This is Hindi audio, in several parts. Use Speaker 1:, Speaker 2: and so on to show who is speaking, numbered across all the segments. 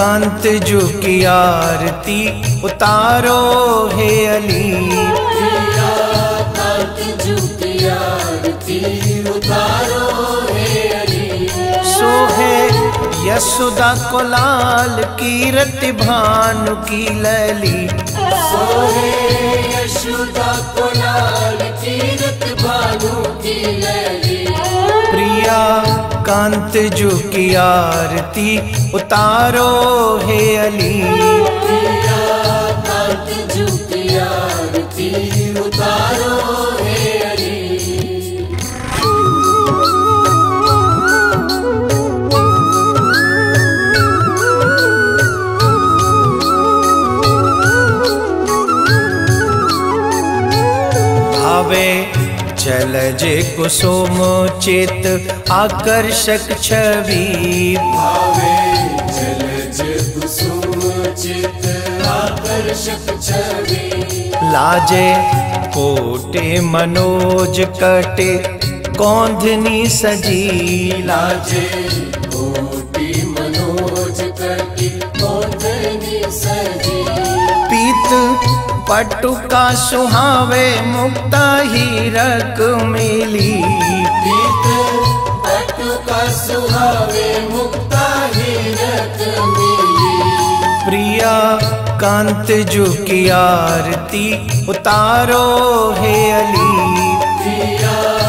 Speaker 1: कांत जो की आरती उतारो हे अली।
Speaker 2: जू की हे
Speaker 1: लाल कीरत भानु की लली।
Speaker 2: सोहे यशोदा को लाल तीरथ भानु की लली।
Speaker 1: कांत जो की आरती उतारो हे अली। चल जे कुसुम चित आकर्षक छवि।
Speaker 2: भावे जलज कुसुम चित आकर्षक छवि।
Speaker 1: लाजे कोटे मनोज कटे कौंधनी सजी।
Speaker 2: लाजे
Speaker 1: पटुका सुहावे मुक्ता हीरक मिली।
Speaker 2: पटुका सुहावे मुक्ता हीरक मिली।
Speaker 1: प्रिया कांत जो की आरती उतारो हे अली।
Speaker 2: प्रिया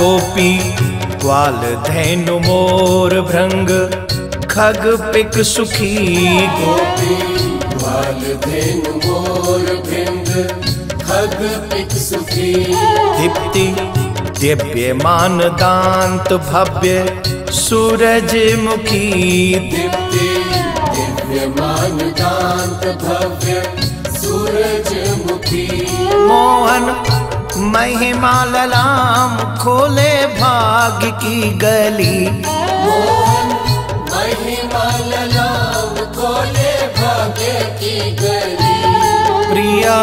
Speaker 1: गोपी ग्वाल धैनु मोर भृंग खग पिक सुखी।
Speaker 2: गोपी ग्वाल धेनु मोर भृंग खग पिक सुखी।
Speaker 1: दीप्ति दिव्यमान दांत भव्य सूरज मुखी।
Speaker 2: दीप्ति दिव्यमान कांत भव्य सूरज मुखी।
Speaker 1: मोहन महिमा ललाम खोले भाग की गली।
Speaker 2: मोहन महिमा ललाम खोले भाग्य की गली।
Speaker 1: प्रिया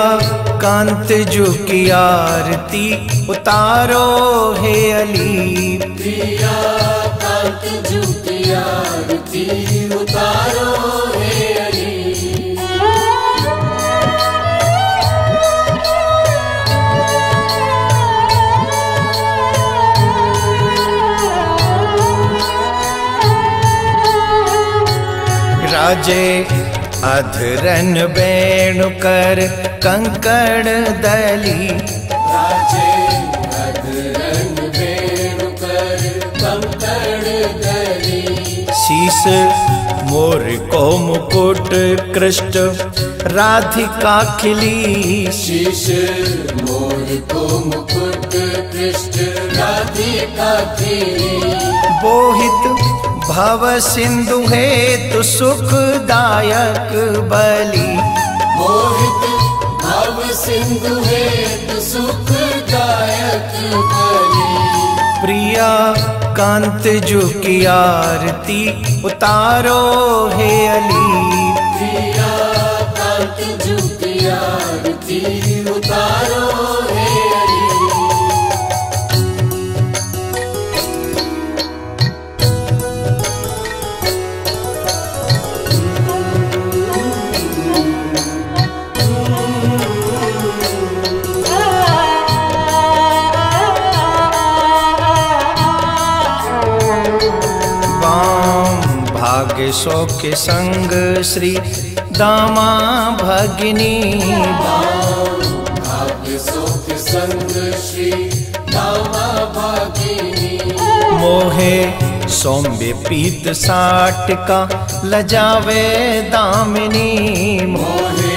Speaker 1: कांत जो की आरती उतारो हे अली।
Speaker 2: प्रिया कांत जू की आरती उतारो
Speaker 1: राजे अधरन बेणु कर कंकड़ दली।
Speaker 2: राजे अधरन वेणु कर कंकड़ गली
Speaker 1: शीस मोर को मुकुट कृष्ण राधिका खिली।
Speaker 2: शीश मोर को मुकुट कृष्ण राधिका खिली।
Speaker 1: बोहित भव सिंधु है हेतु सुखदायक बलि।
Speaker 2: मोहित भव सिंधु हेतु सुखदायक बली।
Speaker 1: प्रिया कांत जो की आरती उतारो हे अली।
Speaker 2: प्रिया कांत जू की आरती उतारो
Speaker 1: सो के संग श्री दामा भगिनी।
Speaker 2: संग श्री दामा भागिनी
Speaker 1: मोहे सौम्य पीत साट का लजावे दामिनी।
Speaker 2: मोहे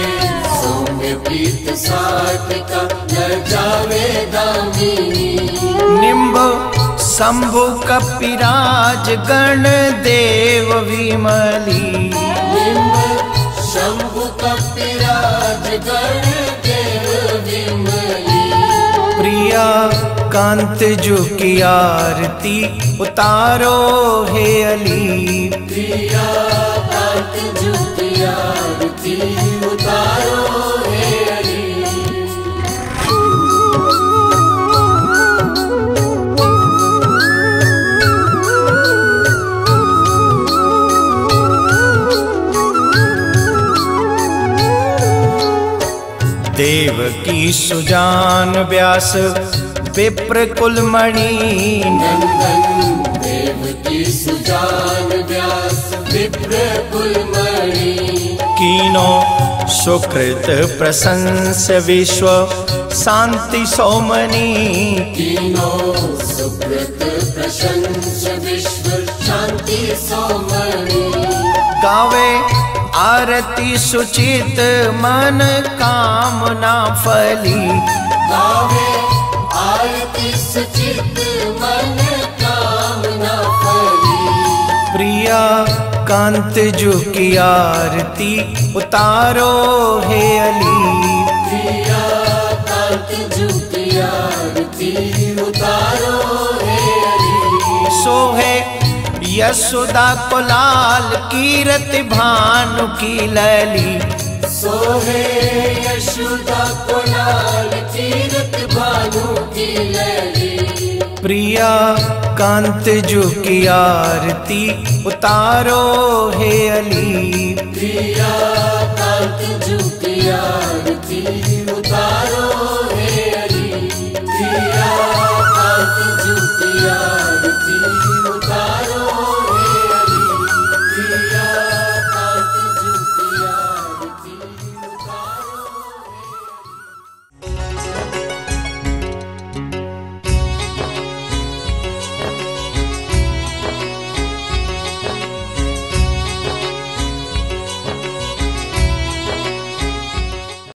Speaker 2: सौम्य पीत साठ का न जावे दामिनी।
Speaker 1: शंभु कपिराज गण देव विमली।
Speaker 2: शंभु कपिराज गण देव विमली।
Speaker 1: प्रिया कांत जो की आरती उतारो हे अली।
Speaker 2: प्रिया कांत जो की आरती उतारो
Speaker 1: देव की सुजान व्यास विप्र कुलमणि
Speaker 2: नंदन। देव की सुजान व्यास विप्र कुलमणि
Speaker 1: कीनो सुकृत प्रशंस विश्व शांति सोमनी।
Speaker 2: तीनों सुकृत प्रशंस विश्व शांति सोमणि
Speaker 1: गावे आरती सुचित मन कामना फली।
Speaker 2: गावे आरती सुचित मन कामना फली।
Speaker 1: प्रिया कांत जू की आरती उतारो हे अली।
Speaker 2: प्रिया कांत जुति आरती उतारो
Speaker 1: यशोदा को लाल कीरत भानु की लली।
Speaker 2: सोहे यशोदा को लाल तीरथ भानु की लली।
Speaker 1: प्रिया कांत जू की आरती उतारो हे अली।
Speaker 2: प्रिया कांत जुति आरती।